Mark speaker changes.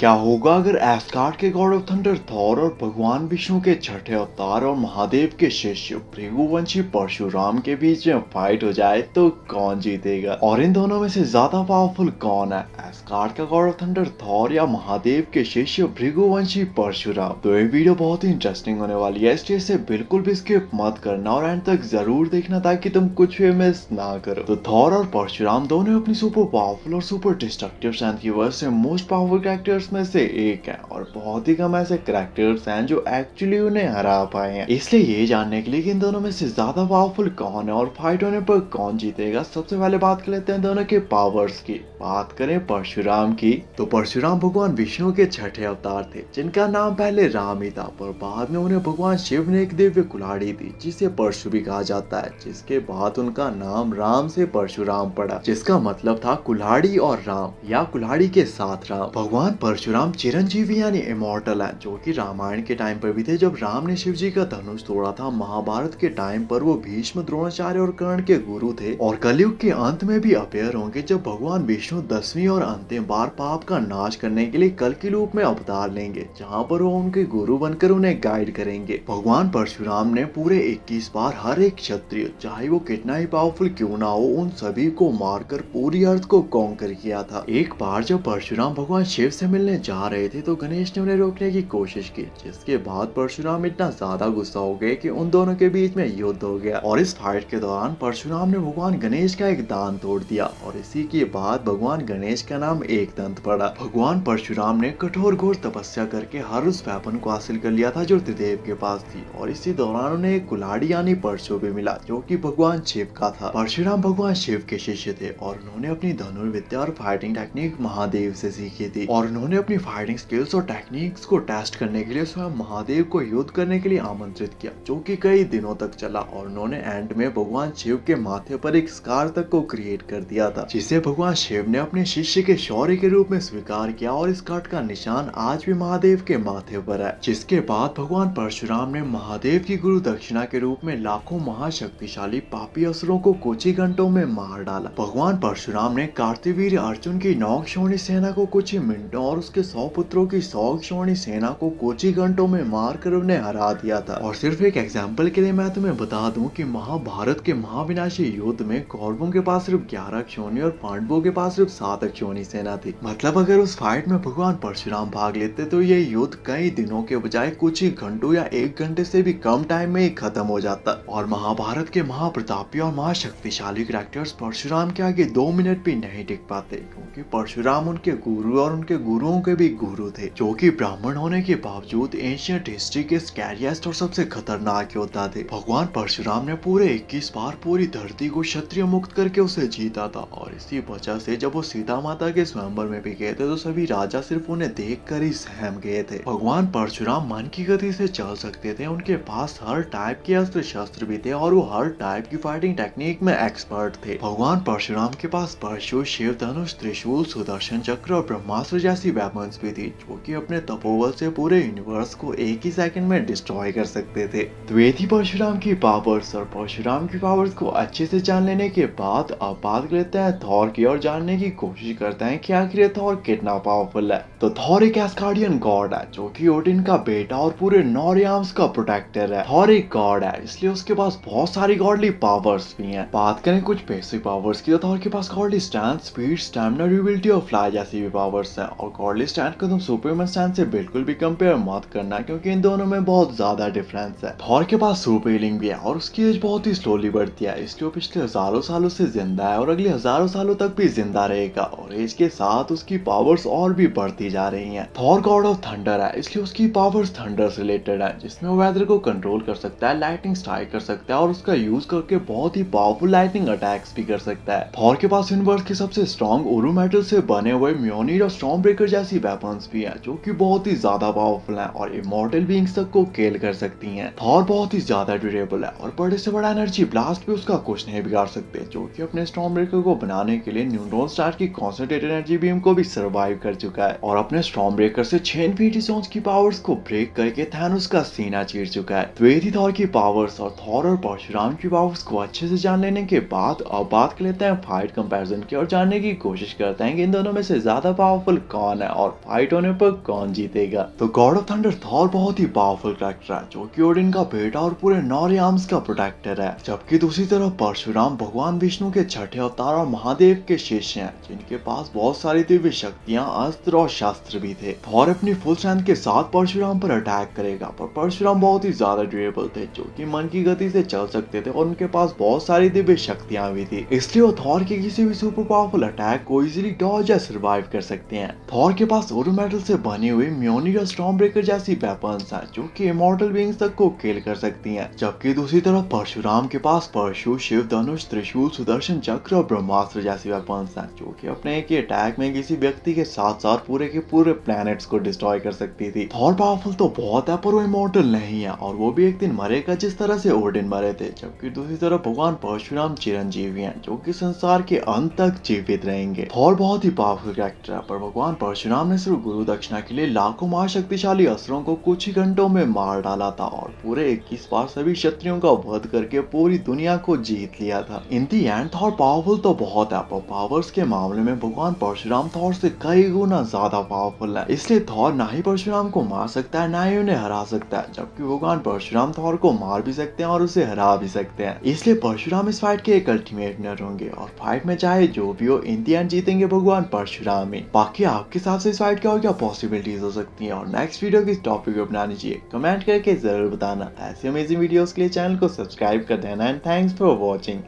Speaker 1: क्या होगा अगर एस्कार्ड के गॉड ऑफ़ थंडर, थॉर और भगवान विष्णु के छठे अवतार और महादेव के शिष्य भृगुवंशी परशुराम के बीच में फाइट हो जाए तो कौन जीतेगा? और इन दोनों में से ज़्यादा पावरफुल कौन है? एस्कार्ड का गॉड ऑफ़ थंडर, थॉर या महादेव के शिष्य भृगुवंशी परशुराम? तो ये वीडियो बहुत ही इंटरेस्टिंग होने वाली है, इसलिए इसे बिल्कुल भी स्किप मत करना और एंड तक ज़रूर देखना ताकि तुम कुछ भी मिस ना करो। तो थौर और परशुराम दोनों अपनी सुपर पावरफुल और सुपर डिस्ट्रक्टिव स्ट्रेंथ की वजह से मोस्ट पावरफुल कैरेक्टर्स कैरेक्टर्स में से एक है और बहुत ही कम ऐसे कैरेक्टर्स हैं जो एक्चुअली उन्हें हरा पाए हैं। इसलिए ये जानने के लिए कि इन दोनों में से ज़्यादा पावरफुल कौन है और फाइट होने पर कौन जीतेगा। सबसे पहले बात कर लेते हैं दोनों के पावर्स की। बात करें परशुराम की तो परशुराम भगवान विष्णु के छठे अवतार थे, जिनका नाम पहले राम ही था, पर बाद में उन्हें भगवान शिव ने एक दिव्य कुल्हाड़ी दी, जिसे परशु भी कहा जाता है, जिसके बाद उनका नाम राम से परशुराम पड़ा, जिसका मतलब था कुल्हाड़ी और राम, या कुल्हाड़ी के साथ राम। भगवान परशुराम चिरंजीवी यानी इमोर्टल है, जो कि रामायण के टाइम पर भी थे, जब राम ने शिव जी का धनुष तोड़ा था, महाभारत के टाइम पर वो भीष्म, द्रोणाचार्य और कर्ण के गुरु थे और कलयुग के अंत में भी अपेयर होंगे, जब भगवान विष्णु दसवीं और अंतिम बार पाप का नाश करने के लिए कल के रूप में अवतार लेंगे, जहाँ पर वो उनके गुरु बनकर उन्हें गाइड करेंगे। भगवान परशुराम ने पूरे इक्कीस बार हर एक क्षत्रिय, चाहे वो कितना ही पावरफुल क्यों ना हो, उन सभी को मारकर पूरी अर्थ को कॉन्कर किया था। एक बार जब परशुराम भगवान शिव से मिलने मिलने जा रहे थे तो गणेश ने उन्हें रोकने की कोशिश की, जिसके बाद परशुराम इतना ज़्यादा गुस्सा हो गए कि उन दोनों के बीच में युद्ध हो गया। और इस फाइट के दौरान परशुराम ने भगवान गणेश का एक दान तोड़ दिया, और इसी के बाद भगवान गणेश का नाम एक दंत पड़ा। भगवान परशुराम ने कठोर घोर तपस्या करके हर उस वेपन को हासिल कर लिया था जो त्रिदेव के पास थी, और इसी दौरान उन्हें एक कुलाड़ी यानी परशु भी मिला, जो की भगवान शिव का था। परशुराम भगवान शिव के शिष्य थे, और उन्होंने अपनी धनुर्विद्या और फाइटिंग टेक्निक महादेव से सीखी थी, और उन्होंने उन्होंने अपनी फाइटिंग स्किल्स और टेक्निक्स को टेस्ट करने के लिए स्वयं महादेव को युद्ध करने के लिए आमंत्रित किया, जो कि कई दिनों तक चला और उन्होंने एंड में भगवान शिव के माथे पर एक स्कार तक को क्रिएट कर दिया था, जिसे भगवान शिव ने अपने शिष्य के शौर्य के रूप में स्वीकार किया और इस कट का निशान आज भी महादेव के माथे पर है, जिसके बाद भगवान परशुराम ने महादेव की गुरु दक्षिणा के रूप में लाखों महाशक्तिशाली पापी असुरों को कुछ ही घंटों में मार डाला। भगवान परशुराम ने कार्तिवीर अर्जुन की नौ सेना को कुछ ही मिनटों और उसके सौ पुत्रों की सौ क्षौणी सेना को ही घंटों में मार कर उन्हें हरा दिया था। और सिर्फ़ एक एग्ज़ाम्पल के लिए मैं तुम्हें बता दूँ कि महाभारत के महाविनाशी युद्ध में कौरवों के पास सिर्फ़ ग्यारह क्षोणी और पांडवों के पास सिर्फ़ सात क्षोणी सेना थी। मतलब अगर उस फाइट में भगवान परशुराम भाग लेते तो ये युद्ध कई दिनों के बजाय कुछ ही घंटों या एक घंटे से भी कम टाइम में ही खत्म हो जाता। और महाभारत के महाप्रतापी और महाशक्तिशाली करेक्टर्स परशुराम के आगे दो मिनट भी नहीं टिक पाते, क्योंकि परशुराम उनके गुरु और उनके गुरुओं के भी गुरु थे, जो कि ब्राह्मण होने के बावजूद एशियंट हिस्ट्री के स्कैरियस्ट और सबसे खतरनाक योद्धा थे। भगवान परशुराम ने पूरे 21 बार पूरी धरती को क्षत्रिय मुक्त करके उसे जीता था और इसी वजह से जब वो सीता माता के स्वयंवर में भी गए थे तो सभी राजा सिर्फ़ उन्हें देख ही सहम गए थे। भगवान परशुराम मन की गति से चल सकते थे, उनके पास हर टाइप के अस्त्र शस्त्र भी थे और वो हर टाइप की फाइटिंग टेक्निक में एक्सपर्ट थे। भगवान परशुराम के पास परशु शिव धनुष त्रिशूल, सुदर्शन चक्र और ब्रह्मास्त्र जैसी वेपन्स भी थी, जो कि अपने तपोबल से पूरे यूनिवर्स को एक ही सेकंड में डिस्ट्रॉय कर सकते थे। तो थी परशुराम की पावर्स और परशुराम की पावर्स को अच्छे से जान लेने के बाद, अब बात लेते हैं थॉर की और जानने की कोशिश करते हैं कि आखिर थॉर कितना पावरफुल है। तो थॉर एक एस्कार्डियन गॉड है, जो कि ओडिन का बेटा और पूरे नॉरियाम्स का प्रोटेक्टर है। थॉर एक गॉड है, इसलिए उसके पास बहुत सारी गॉडली पावर्स भी हैं। बात करें कुछ बेसिक पावर्स की तो थॉर के पास godly stand speed stamina durability और फ्लाई जैसी भी पावर्स हैं। और गॉडली स्टैंड को तुम सुपरमैन स्टैंड से बिल्कुल भी कंपेयर मत करना, क्योंकि इन दोनों में बहुत ज़्यादा डिफरेंस है। थॉर के पास सुपर हीलिंग भी है, और उसकी एज बहुत ही स्लोली बढ़ती है। इसलिए वो पिछले हज़ारों सालों से ज़िंदा है, और अगले हज़ारों सालों तक भी ज़िंदा रहेगा। और एज के साथ उसकी पावर्स और भी बढ़ती जा रही हैं। थॉर गॉड ऑफ़ थंडर है, इसलिए उसकी पावर्स थंडर से रिलेटेड है, जिसमें वो वेदर को कंट्रोल कर सकता है लाइटिंग स्ट्राइक कर सकता है, और उसका यूज़ करके बहुत ही पावरफुल लाइटिंग अटैक्स भी कर सकता है। थॉर के पास यूनिवर्स के सबसे स्ट्रॉन्ग ओरू मेटल से बने हुए म्योनिर और स्टॉम ब्रेकर जैसी वेपन्स भी है, जो कि बहुत ही ज़्यादा पावरफुल है और इमोर्टल बींग्स तक को केल कर सकती हैं। थॉर बहुत ही ज़्यादा ड्यूरेबल है, और बड़े से बड़ा एनर्जी ब्लास्ट भी उसका कुछ नहीं बिगाड़ सकते, जो कि अपने स्टॉम ब्रेकर को बनाने के लिए न्यूट्रॉन स्टार की कॉन्सेंट्रेटेड एनर्जी बीम को भी सर्वाइव कर चुका है, और अपने स्टॉर्म ब्रेकर से इन्फिनिटी स्टोन्स की पावर्स को ब्रेक करके थैनोस का सीना चीर चुका है। द्वेदी थॉर की पावर्स और थॉर और परशुराम की पावर्स को अच्छे से जान लेने के बाद अब बात कर लेते हैं फाइट कंपैरिजन की और जानने की कोशिश करते हैं कि इन दोनों में से ज़्यादा पावरफुल कौन है और फाइट होने पर कौन जीतेगा। तो गॉड ऑफ़ थंडर थॉर बहुत ही पावरफुल करेक्टर है, जो की ओडिन का बेटा और पूरे नौरे आर्म्स का प्रोटेक्टर है, जबकि दूसरी तरफ़ परशुराम भगवान विष्णु के छठे अवतार और महादेव के शिष्य हैं, जिनके पास बहुत सारी दिव्य शक्तियाँ, अस्त्र और शास्त्र भी थे। थॉर अपनी फुल स्ट्रेंथ के साथ परशुराम पर अटैक करेगा, पर परशुराम बहुत ही ज़्यादा ड्यूरेबल थे, जो कि मन की गति से चल सकते थे और उनके पास बहुत सारी दिव्य शक्तियाँ भी थी। इसलिए वो थॉर के किसी भी सुपर पावरफुल अटैक को इजिली डॉज या सर्वाइव कर सकते हैं। थॉर के पास ओरो मेटल से बने हुए म्योनी और स्टॉर्म ब्रेकर जैसी वेपन्स हैं, जो कि इमोर्टल बींग्स तक को किल कर सकती हैं। जबकि दूसरी तरफ़ परशुराम के पास परशु शिव धनुष त्रिशूल सुदर्शन चक्र और ब्रह्मास्त्र जैसी वेपन्स हैं, जो कि अपने एक अटैक में किसी व्यक्ति के साथ साथ पूरे के पूरे प्लैनेट्स को डिस्ट्रॉय कर सकती थी। थॉर पावरफुल तो बहुत है, पर वो इमोर्टल नहीं है। और वो भी एक दिन मरेगा, जिस तरह से ओडिन मरे थे, जबकि दूसरी तरफ़ भगवान परशुराम चिरंजीवी हैं, जो कि संसार के अंत तक जीवित रहेंगे। थॉर बहुत ही पावरफुल कैरेक्टर है, पर भगवान परशुराम ने सिर्फ़ गुरु दक्षिणा के लिए लाखों महाशक्तिशाली असुरों को कुछ ही घंटों में मार डाला था, और पूरे इक्कीस बार सभी क्षत्रियों का वध करके पूरी दुनिया को जीत लिया था। In the end Thor powerful तो बहुत है, पर पावर्स के मामले में भगवान परशुराम थॉर से कई गुना ज़्यादा पावरफुल है। इसलिए थॉर ना ही परशुराम को मार सकता है, ना ही उन्हें हरा सकता है, जबकि भगवान परशुराम थॉर को मार भी सकते हैं और उसे हरा भी सकते हैं। इसलिए परशुराम इस फाइट के एक अल्टीमेट विनर होंगे और फाइट में चाहे जो भी हो इन दी एंड जीतेंगे भगवान परशुराम ही। बाकी आपके हिसाब से इस फाइट का और क्या पॉसिबिलिटीज हो सकती है? और नेक्स्ट वीडियो किस टॉपिक को बनानी चाहिए? कमेंट करके ज़रूर बताना। ऐसे अमेजिंग वीडियोस के लिए चैनल को सब्सक्राइब कर देना एंड थैंक्स फॉर वॉचिंग